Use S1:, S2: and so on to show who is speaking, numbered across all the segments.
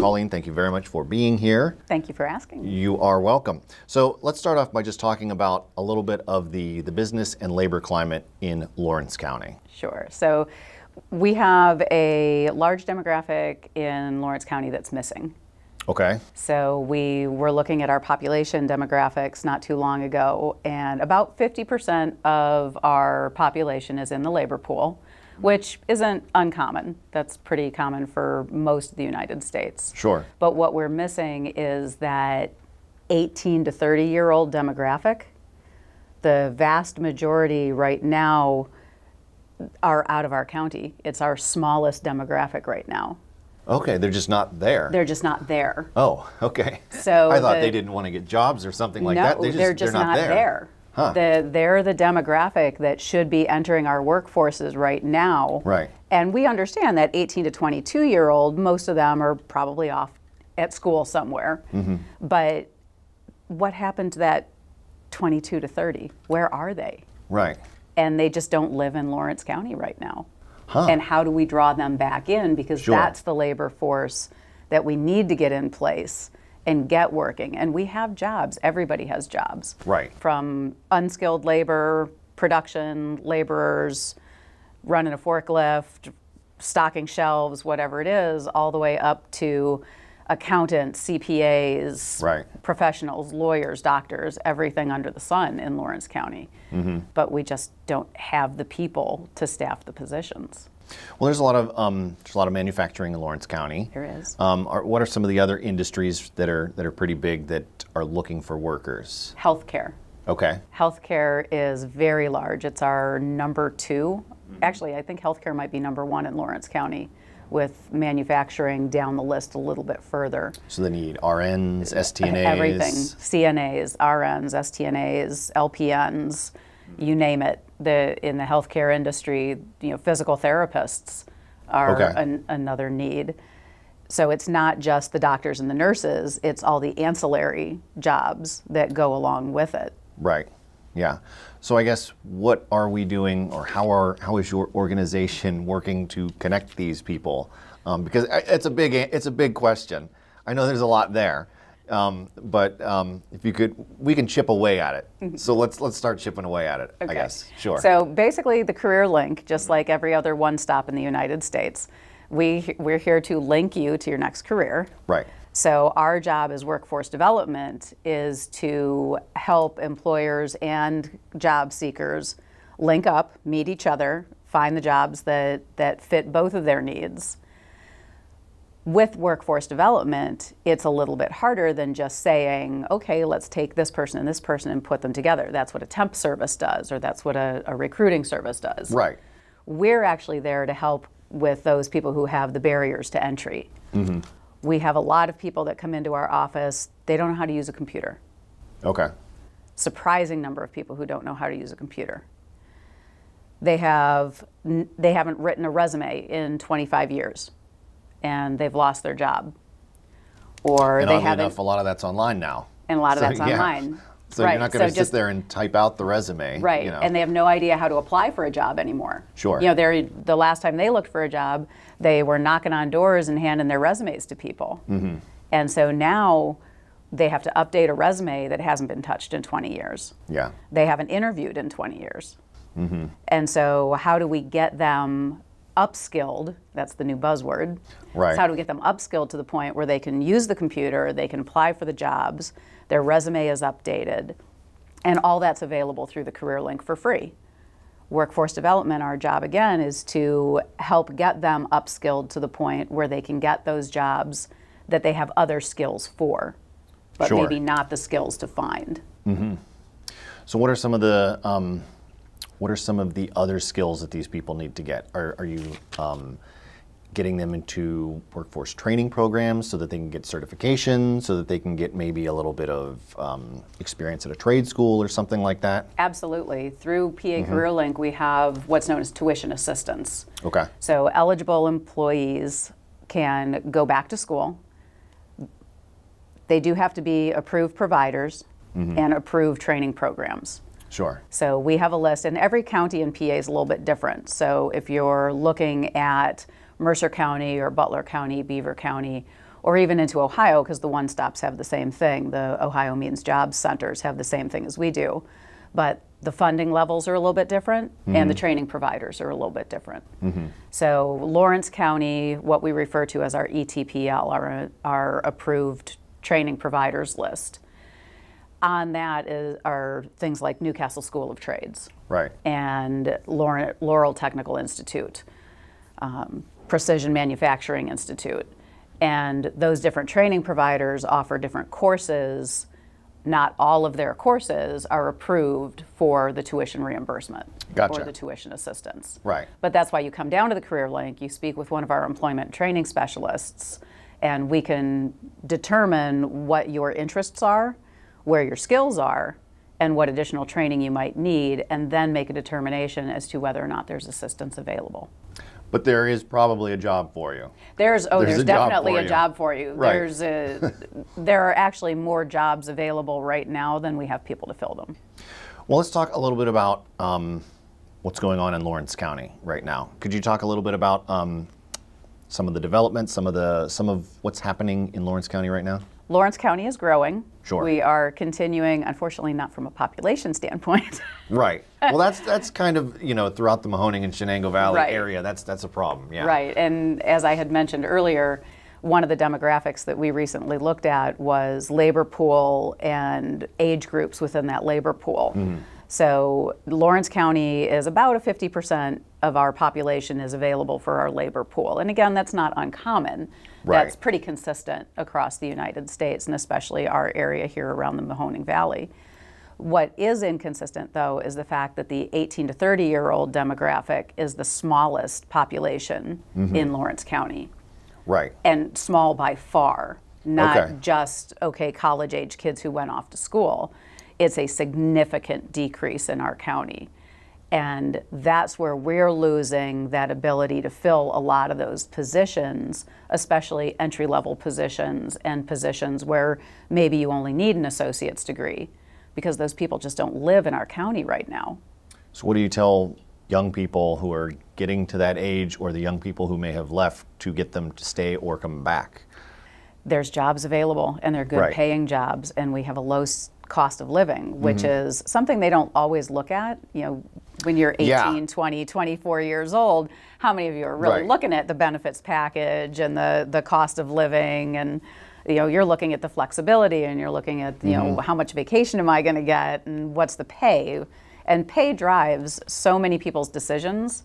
S1: Colleen, thank you very much for being here.
S2: Thank you for asking.
S1: You are welcome. So let's start off by just talking about a little bit of the, the business and labor climate in Lawrence County.
S2: Sure. So we have a large demographic in Lawrence County that's missing.
S1: Okay.
S2: So we were looking at our population demographics not too long ago, and about 50% of our population is in the labor pool, which isn't uncommon. That's pretty common for most of the United States.
S1: Sure.
S2: But what we're missing is that 18 to 30 year old demographic. The vast majority right now are out of our county. It's our smallest demographic right now.
S1: Okay, they're just not there.
S2: They're just not there.
S1: oh, okay.
S2: So
S1: I thought
S2: the-
S1: they didn't want to get jobs or something like
S2: no,
S1: that. They just,
S2: they're just
S1: not, there. Huh.
S2: The, they're the demographic that should be entering our workforces right now.
S1: Right.
S2: And we understand that 18 to 22 year old, most of them are probably off at school somewhere.
S1: Mm-hmm.
S2: But what happened to that 22 to 30? Where are they?
S1: Right.
S2: And they just don't live in Lawrence County right now.
S1: Huh.
S2: And how do we draw them back in? Because
S1: Sure.
S2: that's the labor force that we need to get in place and get working. And we have jobs. Everybody has jobs.
S1: Right.
S2: From unskilled labor, production laborers, running a forklift, stocking shelves, whatever it is, all the way up to accountants, CPAs,
S1: Right.
S2: professionals, lawyers, doctors, everything under the sun in Lawrence County.
S1: Mm-hmm.
S2: But we just don't have the people to staff the positions.
S1: Well, there's a lot of um, there's a lot of manufacturing in Lawrence County.
S2: There is.
S1: Um, are, what are some of the other industries that are that are pretty big that are looking for workers?
S2: Healthcare.
S1: Okay.
S2: Healthcare is very large. It's our number 2 Actually, I think healthcare might be number one in Lawrence County, with manufacturing down the list a little bit further.
S1: So they need RNs, STNAs.
S2: Everything CNAs, RNs, STNAs, LPNs, you name it. The, in the healthcare industry, you know, physical therapists are
S1: Okay.
S2: an, another need. So it's not just the doctors and the nurses, it's all the ancillary jobs that go along with it.
S1: Right. Yeah. So I guess what are we doing, or how are how is your organization working to connect these people? Um, because it's a big it's a big question. I know there's a lot there, um, but um, if you could, we can chip away at it. So let's let's start chipping away at it. I
S2: Okay.
S1: guess. Sure.
S2: So basically, the CareerLink, just like every other one stop in the United States, we, we're here to link you to your next career.
S1: right.
S2: So our job as workforce development is to help employers and job seekers link up, meet each other, find the jobs that, that fit both of their needs. With workforce development, it's a little bit harder than just saying, okay, let's take this person and this person and put them together. That's what a temp service does, or that's what a, a recruiting service does.
S1: Right.
S2: We're actually there to help with those people who have the barriers to entry. Mm-hmm. We have a lot of people that come into our office, they don't know how to use a computer.
S1: Okay.
S2: Surprising number of people who don't know how to use a computer. They have they haven't written a resume in 25 years and they've lost their job. Or
S1: And
S2: they haven't
S1: enough, a lot of that's online now.
S2: and a lot of
S1: So,
S2: that's
S1: yeah.
S2: online.
S1: So
S2: Right,
S1: you're not going to
S2: so
S1: sit
S2: just-
S1: there and type out the resume.
S2: Right,
S1: You know.
S2: and they have no idea how to apply for a job anymore.
S1: Sure.
S2: You know, they're, the last time they looked for a job, they were knocking on doors and handing their resumes to people.
S1: Mm-hmm.
S2: And so now they have to update a resume that hasn't been touched in 20 years.
S1: yeah.
S2: They haven't interviewed in 20 years.
S1: Mm-hmm.
S2: And so, how do we get them upskilled? That's the new buzzword.
S1: Right.
S2: So how do we get them upskilled to the point where they can use the computer, they can apply for the jobs, their resume is updated, and all that's available through the CareerLink for free. Workforce development, our job again is to help get them upskilled to the point where they can get those jobs that they have other skills for, but
S1: Sure.
S2: maybe not the skills to find.
S1: So what are some of the um, what are some of the other skills that these people need to get? Are, are you um, getting them into workforce training programs so that they can get certification, so that they can get maybe a little bit of um, experience at a trade school or something like that?
S2: Absolutely. Through PA
S1: Mm-hmm.
S2: Career Link, we have what's known as tuition assistance.
S1: Okay.
S2: So eligible employees can go back to school. They do have to be approved providers
S1: Mm-hmm.
S2: and approved training programs.
S1: Sure.
S2: So we have a list, and every county in PA is a little bit different. So if you're looking at Mercer County or Butler County, Beaver County, or even into Ohio, because the one stops have the same thing. The Ohio Means Jobs centers have the same thing as we do. But the funding levels are a little bit different, and the mm-hmm. training providers are a little bit different. Mm-hmm. So, Lawrence County, what we refer to as our ETPL, our, our approved training providers list, on that is, are things like New Castle School of Trades
S1: Right.
S2: and Laurel, Laurel Technical Institute, um, Precision Manufacturing Institute. And those different training providers offer different courses. Not all of their courses are approved for the tuition reimbursement
S1: Gotcha.
S2: or the tuition assistance.
S1: Right.
S2: But that's why you come down to the CareerLink, you speak with one of our employment training specialists, and we can determine what your interests are, where your skills are, and what additional training you might need, and then make a determination as to whether or not there's assistance available.
S1: But there is probably a job for you.
S2: There's oh,
S1: There's
S2: there's,
S1: a
S2: definitely
S1: for
S2: a job for you.
S1: Right.
S2: There's a, there are actually more jobs available right now than we have people to fill them.
S1: Well, let's talk a little bit about um, what's going on in Lawrence County right now. Could you talk a little bit about um, some of the developments, some of the some of what's happening in Lawrence County right now?
S2: Lawrence County is growing.
S1: Sure.
S2: We are continuing, unfortunately, not from a population standpoint.
S1: Right. Well, that's that's kind of you know throughout the Mahoning and Shenango Valley
S2: Right.
S1: area. That's that's a problem. Yeah.
S2: Right, and as I had mentioned earlier, one of the demographics that we recently looked at was labor pool and age groups within that labor pool. Mm-hmm. So Lawrence County is about a 50% of our population is available for our labor pool. And again, that's not uncommon.
S1: Right.
S2: That's pretty consistent across the United States and especially our area here around the Mahoning Valley. What is inconsistent, though, is the fact that the 18 to 30 year old demographic is the smallest population mm-hmm. in Lawrence County,
S1: Right.
S2: and small by far, not
S1: Okay.
S2: just, okay, college age kids who went off to school. It's a significant decrease in our county. And that's where we're losing that ability to fill a lot of those positions, especially entry level positions and positions where maybe you only need an associate's degree because those people just don't live in our county right now.
S1: So, what do you tell young people who are getting to that age, or the young people who may have left, to get them to stay or come back?
S2: There's jobs available and they're good
S1: Right.
S2: paying jobs, and we have a low cost of living, which mm-hmm. is something they don't always look at. You know, when you're 18,
S1: Yeah.
S2: 20, 24 years old, how many of you are really
S1: Right.
S2: looking at the benefits package and the, the cost of living and you know, you're looking at the flexibility and you're looking at, you know, mm-hmm. how much vacation am I going to get and what's the pay? And pay drives so many people's decisions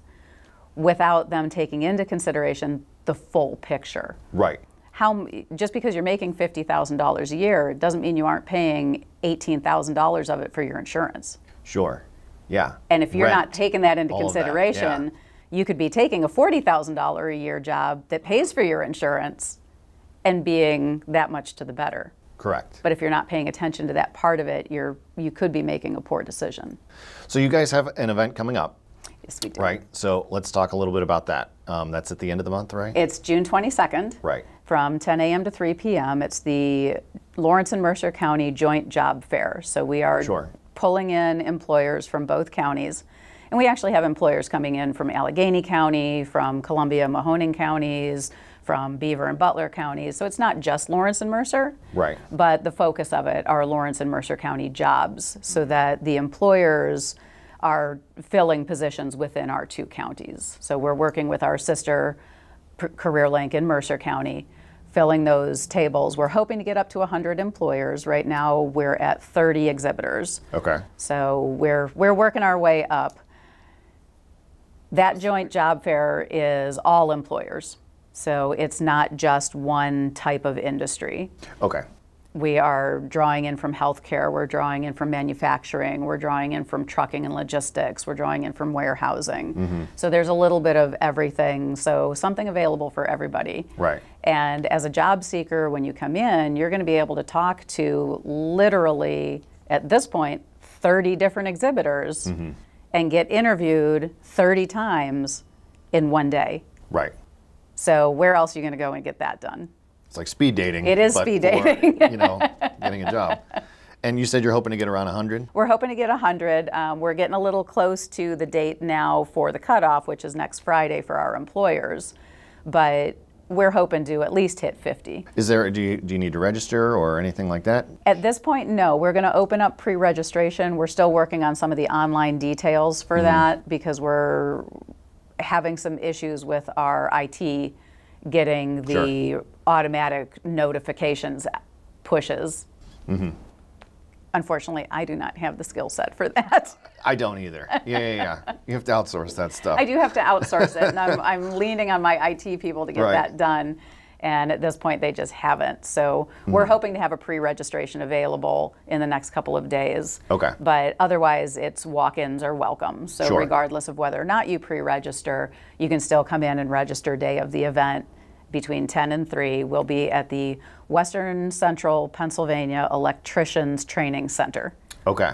S2: without them taking into consideration the full picture
S1: Right.
S2: how just because you're making fifty thousand dollars a year doesn't mean you aren't paying eighteen thousand dollars of it for your insurance.
S1: Sure. Yeah.
S2: And if you're not taking that into
S1: of that,
S2: consideration,
S1: yeah.
S2: you could be taking a forty thousand dollar a year job that pays for your insurance, and being that much to the better.
S1: Correct.
S2: But if you're not paying attention to that part of it, you're you could be making a poor decision.
S1: So, you guys have an event coming up,
S2: Yes, we do.
S1: right? So, let's talk a little bit about that. Um, that's at the end of the month, right?
S2: It's June 22nd.
S1: Right.
S2: From 10 a.m. to 3 p.m. It's the Lawrence and Mercer County Joint Job Fair. So we are
S1: Sure.
S2: Pulling in employers from both counties. And we actually have employers coming in from Allegheny County, from Columbiana, Mahoning counties, from Beaver and Butler counties. So it's not just Lawrence and Mercer.
S1: Right.
S2: But the focus of it are Lawrence and Mercer County jobs so that the employers are filling positions within our two counties. So we're working with our sister P- CareerLink in Mercer County, filling those tables. We're hoping to get up to 100 employers. Right now we're at 30 exhibitors.
S1: Okay.
S2: So we're we're working our way up. That joint job fair is all employers. So it's not just one type of industry.
S1: Okay.
S2: We are drawing in from healthcare, we're drawing in from manufacturing, we're drawing in from trucking and logistics, we're drawing in from warehousing. Mm-hmm. So there's a little bit of everything. So something available for everybody.
S1: Right.
S2: And as a job seeker, when you come in, you're going to be able to talk to literally, at this point, 30 different exhibitors mm-hmm. and get interviewed 30 times in one day.
S1: Right.
S2: So where else are you going to go and get that done?
S1: It's like speed dating.
S2: It is
S1: but
S2: speed
S1: for,
S2: dating.
S1: you know, getting a job. And you said you're hoping to get around 100?
S2: We're hoping to get 100. Um, we're getting a little close to the date now for the cutoff, which is next Friday for our employers. But we're hoping to at least hit 50.
S1: Is there, do you, do you need to register or anything like that?
S2: At this point, no. We're going to open up pre registration. We're still working on some of the online details for
S1: Mm-hmm.
S2: that because we're having some issues with our IT getting the automatic notifications pushes.
S1: Mm-hmm.
S2: Unfortunately, I do not have the skill set for that.
S1: I don't either. Yeah, yeah, yeah. You have to outsource that stuff.
S2: I do have to outsource it, and I'm, I'm leaning on my IT people to get
S1: Right.
S2: that done. And at this point, they just haven't. So
S1: Hmm.
S2: we're hoping to have a pre-registration available in the next couple of days.
S1: Okay.
S2: But otherwise, it's walk-ins are welcome. So
S1: Sure.
S2: regardless of whether or not you pre-register, you can still come in and register day of the event between 10 and 3. We'll be at the Western Central Pennsylvania Electricians Training Center.
S1: Okay.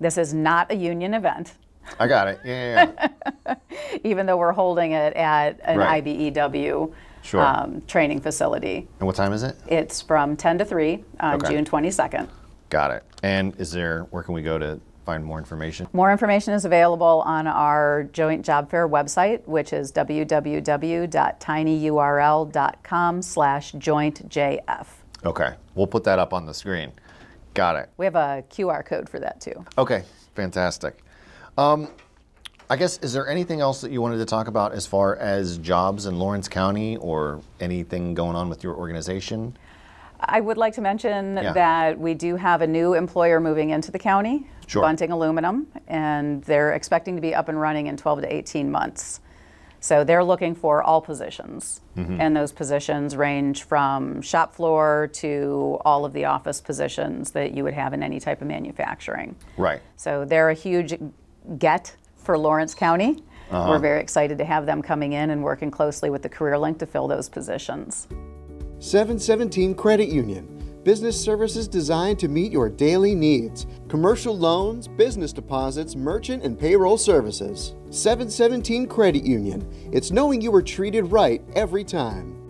S2: This is not a union event
S1: I got it. Yeah, yeah, yeah.
S2: even though we're holding it at an
S1: Right.
S2: IBEW
S1: Sure.
S2: um, training facility.
S1: and what time is it?
S2: It's from 10 to 3 on
S1: Okay.
S2: June 22nd.
S1: Got it. And is there, where can we go to find more information?
S2: More information is available on our joint job fair website, which is www.tinyurl.com slash jointjf.
S1: Okay. We'll put that up on the screen. Got it.
S2: We have a QR code for that too.
S1: Okay. Fantastic. Um, I guess, is there anything else that you wanted to talk about as far as jobs in Lawrence County or anything going on with your organization?
S2: I would like to mention
S1: Yeah.
S2: that we do have a new employer moving into the county,
S1: Sure.
S2: Bunting Aluminum, and they're expecting to be up and running in 12 to 18 months. So they're looking for all positions,
S1: Mm-hmm.
S2: and those positions range from shop floor to all of the office positions that you would have in any type of manufacturing.
S1: Right.
S2: So they're a huge get for Lawrence County.
S1: Uh-huh.
S2: We're very excited to have them coming in and working closely with the CareerLink to fill those positions.
S3: 717 Credit Union. Business services designed to meet your daily needs. Commercial loans, business deposits, merchant and payroll services. 717 Credit Union. It's knowing you were treated right every time.